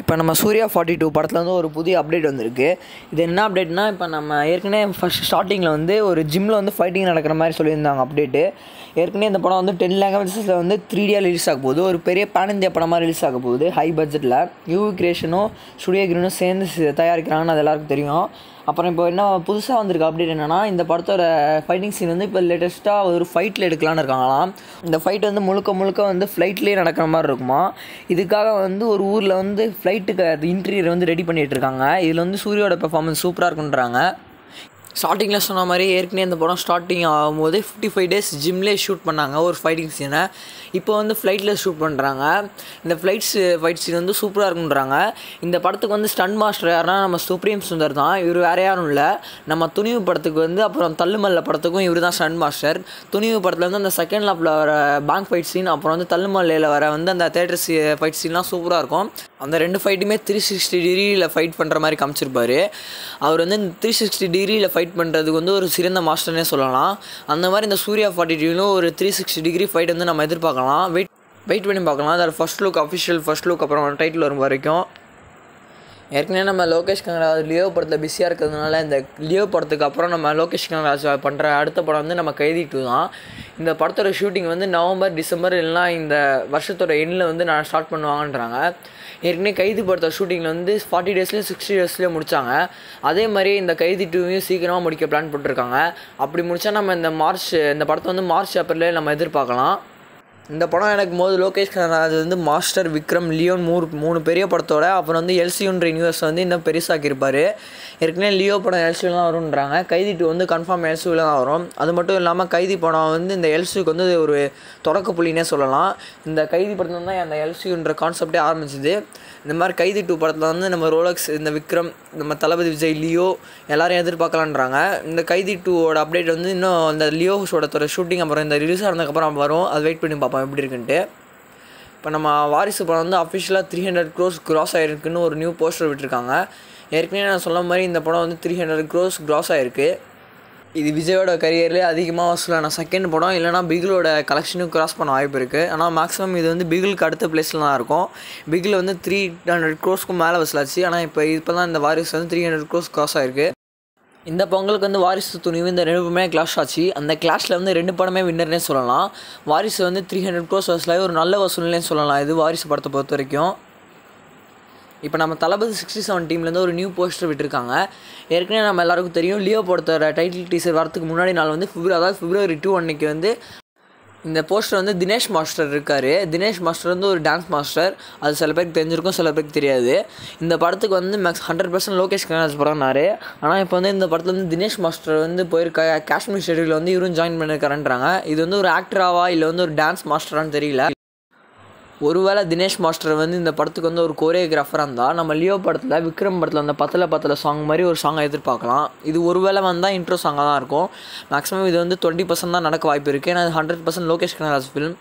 இப்போ நம்ம Surya forty two படத்தில் வந்து ஒரு புதிய அப்டேட் வந்திருக்கு. இது என்ன அப்டேட்னா இப்போ நம்ம ஏற்கனவே ஃபஸ்ட் ஸ்டார்டிங்கில் வந்து ஒரு ஜிம்மில் வந்து ஃபைட்டிங் நடக்கிற மாதிரி சொல்லியிருந்தாங்க அப்டேட்டு ஏற்கனவே இந்த படம் வந்து டென் லாங்குவேஜஸில் வந்து த்ரீ டியாக ரிலீஸ் ஆக போகுது. ஒரு பெரிய பேன் இந்தியா படமாக ரிலீஸ் ஆக போகுது. ஹை பட்ஜெட்டில் யூ கிரியேஷனும் ஸ்டுடியோ கிரீனும் சேர்ந்து தயாரிக்கிறாங்கன்னு அது எல்லாருக்கும் தெரியும். அப்புறம் இப்போ என்ன புதுசாக வந்திருக்க அப்டேட் என்னென்னா இந்த படத்தோட ஃபைட்டிங் சீன் வந்து இப்போ லேட்டஸ்ட்டாக ஒரு ஃபைட்டில் எடுக்கலான்னு இருக்காங்களாம். இந்த ஃபைட் வந்து முழுக்க முழுக்க வந்து ஃப்ளைட்லேயே நடக்கிற மாதிரி இருக்குமா? இதுக்காக வந்து ஒரு ஊரில் வந்து ஃப்ளைட்டுக்கு இன்டீரியர் வந்து ரெடி பண்ணிகிட்டு இருக்காங்க. இதில் வந்து சூரியோட பெர்ஃபார்மன்ஸ் சூப்பராக இருக்குன்றாங்க. ஸ்டார்டிங்கில் சொன்ன மாதிரி ஏற்கனவே இந்த படம் ஸ்டார்டிங் ஆகும்போது ஃபிஃப்டி ஃபைவ் டேஸ் ஜிம்லேயே ஷூட் பண்ணாங்க ஒரு ஃபைட்டிங் சீனை இப்போ வந்து ஃப்ளைட்டில் ஷூட் பண்ணுறாங்க இந்த ஃப்ளைட்ஸ் ஃபைட் சீன் வந்து சூப்பராக இருக்குன்றாங்க இந்த படத்துக்கு வந்து ஸ்டன் மாஸ்டர் யாருன்னா நம்ம சுப்ரீம் சுந்தர் தான். இவர் வேறு யாரும் இல்லை. நம்ம துணிவு படத்துக்கு வந்து அப்புறம் தள்ளுமல்ல படத்துக்கும் இவர் தான் ஸ்டன் மாஸ்டர் துணிவு படத்தில் வந்து அந்த செகண்ட் லாப்பில் வர பேங்க் ஃபைட் சீன் அப்புறம் வந்து தள்ளுமல்லையில் வர வந்து அந்த தேட்டர் சி ஃபைட் சீன்லாம் சூப்பராக இருக்கும். அந்த ரெண்டு ஃபைட்டுமே த்ரீ சிக்ஸ்டி டிகிரியில் ஃபைட் பண்ணுற மாதிரி காமிச்சிருப்பாரு. அவர் வந்து த்ரீ சிக்ஸ்டி டிகிரியில் ஃபைட் பண்ணுறதுக்கு வந்து ஒரு சிறந்த மாஸ்டர்னே சொல்லலாம். அந்த மாதிரி இந்த சூர்யா ஃபார்ட்டி டூலும் ஒரு த்ரீ சிக்ஸ்டி டிகிரி ஃபைட் வந்து நம்ம எதிர்பார்க்கலாம். வெயிட் வெயிட் பண்ணி பார்க்கலாம். அதில் first look official first look அப்புறம் டைட்டில் வரும் வரைக்கும். ஏற்கனவே நம்ம லோகேஷ் கனகராஜ் லியோ படத்தில் பிஸியாக இருக்கிறதுனால இந்த லியோ படத்துக்கு அப்புறம் நம்ம லோகேஷ் கனகராஜ் பண்ணுற அடுத்த படம் வந்து நம்ம கைதி டூ தான். இந்த படத்தோட ஷூட்டிங் வந்து நவம்பர் டிசம்பர் இல்லைனா இந்த வருஷத்தோட எண்ணில் வந்து நான் ஸ்டார்ட் பண்ணுவாங்கன்றாங்க. ஏற்கனவே கைதி படத்தோட ஷூட்டிங்கில் வந்து ஃபார்ட்டி டேஸ்லேயும் சிக்ஸ்டி டேஸ்லேயும் முடிச்சாங்க. அதே மாதிரி இந்த கைதி டூவையும் சீக்கிரமாக முடிக்க பிளான் போட்டிருக்காங்க. அப்படி முடிச்சா நம்ம இந்த மார்ச் இந்த படத்தை வந்து மார்ச் ஏப்ரல்லே நம்ம எதிர்பார்க்கலாம். இந்த படம் எனக்கு போது லோகேஷ் கனகராஜ் வந்து மாஸ்டர் விக்ரம் லியோன் மூணு மூணு பெரிய படத்தோட அப்புறம் வந்து எல்சியூன்ற யூனிவர்ஸ் வந்து இன்னும் பெருசாக்கியிருப்பார். ஏற்கனவே லியோ படம் எல்சியூவில் தான் வரும்ன்றாங்க. கைதி டூ வந்து கன்ஃபார்ம் எல்சியூவில் தான் வரும். அது மட்டும் இல்லாமல் கைதி படம் வந்து இந்த எல்சியூக்கு வந்து ஒரு தொடக்க புள்ளினே சொல்லலாம். இந்த கைதி படத்தில் தான் அந்த எல்சியூன்ற கான்செப்டே ஆரம்பிச்சிது. இந்த மாதிரி கைதி டூ படத்தில் வந்து நம்ம ரோலக்ஸ் இந்த விக்ரம் நம்ம தளபதி விஜய் லியோ எல்லாரையும் எதிர்பார்க்கலான்றாங்க. இந்த கைதி டூவோட அப்டேட் வந்து இன்னும் அந்த லியோ ஷோட ஷூட்டிங் அப்புறம் இந்த ரிலீஸ் ஆனதுக்கப்புறம் வரும். அது வெயிட் பண்ணி பார்ப்போம். எப்படி இருக்குன்ட்டு. இப்போ நம்ம வாரிசு படம் வந்து அஃபிஷியலாக த்ரீ ஹண்ட்ரட் க்ரோஸ் க்ராஸ் ஆகிருக்குன்னு ஒரு நியூ போஸ்டர் விட்டுருக்காங்க. ஏற்கனவே நான் சொன்ன மாதிரி இந்த படம் வந்து த்ரீ ஹண்ட்ரட் க்ரோஸ் க்ராஸ் ஆகிருக்கு இது விஜயோட கரியர்லேயே அதிகமாக வசூலான செகண்ட் படம். இல்லைனா பிகிலோட கலெக்ஷனும் கிராஸ் பண்ண வாய்ப்பு இருக்குது ஆனால் மேக்ஸிமம் இது வந்து பிகிலுக்கு அடுத்த பிளேஸில் தான் இருக்கும். பிகில் வந்து த்ரீ ஹண்ட்ரட் க்ரோஸ்க்கும் மேலே வசூலாச்சு. ஆனால் இப்போ இப்போ தான் இந்த வாரிஸ் வந்து த்ரீ ஹண்ட்ரட் க்ரோஸ் கிராஸ் ஆயிருக்கு. இந்த பொங்கலுக்கு வந்து வாரிசு துணிவு இந்த ரெண்டு படமே கிளாஷ் ஆச்சு. அந்த கிளாஷில் வந்து ரெண்டு படமே வின்னர்னே சொல்லலாம். வாரிசு வந்து த்ரீ ஹண்ட்ரட் க்ரோஸ் வசூலாகி ஒரு நல்ல வசூல்னே சொல்லலாம். இது வாரிசு படத்தை பொறுத்த வரைக்கும். இப்போ நம்ம தளபதி சிக்ஸ்டி செவன் டீம்லேருந்து ஒரு நியூ போஸ்டர் விட்டுருக்காங்க. ஏற்கனவே நம்ம எல்லாருக்கும் தெரியும் லியோ படத்தோட டைட்டில் டீசர் வரதுக்கு முன்னாடி நாள் வந்து ஃபிப்ரவரி அதாவது ஃபிப்ரவரி டூ அன்னைக்கு வந்து இந்த போஸ்டர் வந்து தினேஷ் மாஸ்டர் இருக்கார். தினேஷ் மாஸ்டர் வந்து ஒரு டான்ஸ் மாஸ்டர் அது சில பேருக்கு தெரிஞ்சிருக்கும் சில பேருக்கு தெரியாது. இந்த படத்துக்கு வந்து max hundred percent Lokesh Kanagaraj படம்னாரு ஆனால் இப்போ வந்து இந்த படத்தில் வந்து தினேஷ் மாஸ்டர் வந்து போயிருக்க காஷ்மீர் ஷெடியூலில் வந்து இவரும் ஜாயின் பண்ணியிருக்காருன்றாங்க இது வந்து ஒரு ஆக்டராவா இல்லை வந்து ஒரு டான்ஸ் மாஸ்டரான்னு தெரியல. ஒருவேளை தினேஷ் மாஸ்டர் வந்து இந்த படத்துக்கு வந்து ஒரு கோரியோகிராஃபராக இருந்தால் நம்ம லியோ படத்தில் விக்ரம் படத்தில் அந்த பத்தில் பத்தில் சாங் மாதிரி ஒரு சாங்கை எதிர்பார்க்கலாம். இது ஒருவேளை வந்தால் இன்ட்ரோ சாங்காக தான் இருக்கும். மேக்ஸிமம் இது வந்து டுவெண்ட்டி பர்சன்ட் தான் நடக்க வாய்ப்பு இருக்குது ஏன்னா hundred percent Lokesh Kanagaraj film